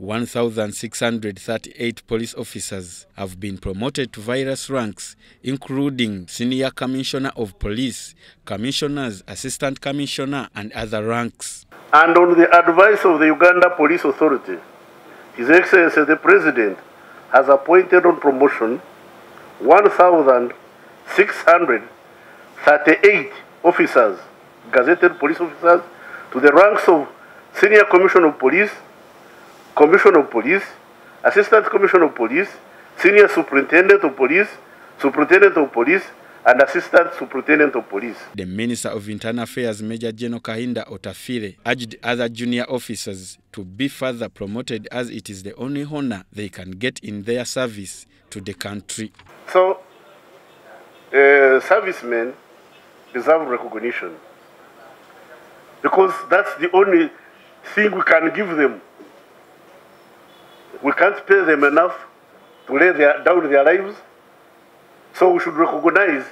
1,638 police officers have been promoted to various ranks, including Senior Commissioner of Police, Commissioners, Assistant Commissioner, and other ranks. And on the advice of the Uganda Police Authority, His Excellency the President has appointed on promotion 1,638 officers, gazetted police officers, to the ranks of Senior Commissioner of Police, Commissioner of Police, Assistant Commissioner of Police, Senior Superintendent of Police, Superintendent of Police, and Assistant Superintendent of Police. The Minister of Internal Affairs, Major General Kahinda Otafire, urged other junior officers to be further promoted as it is the only honor they can get in their service to the country. So, uh, servicemen deserve recognition because that's the only thing we can give them. We can't pay them enough to lay their, down their lives, so we should recognize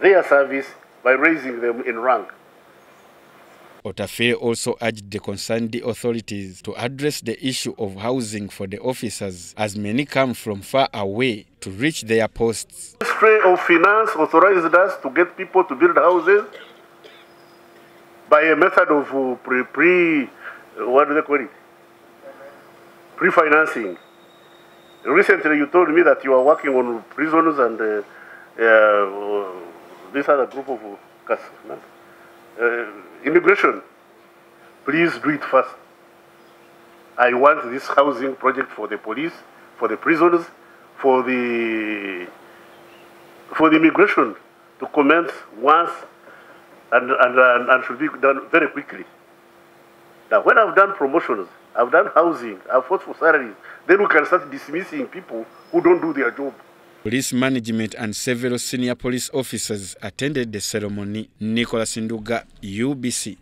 their service by raising them in rank. Otafe also urged the concerned authorities to address the issue of housing for the officers as many come from far away to reach their posts. The Ministry of Finance authorized us to get people to build houses by a method of pre, pre what do they call it? Pre-financing. Recently, you told me that you are working on prisons and uh, uh, this other group of uh, immigration. Please do it first. I want this housing project for the police, for the prisoners, for the for the immigration to commence once and, and, and, and should be done very quickly. Now, when I've done promotions, I've done housing, I've fought for salaries, then we can start dismissing people who don't do their job. Police management and several senior police officers attended the ceremony. Nicholas Nduga, UBC.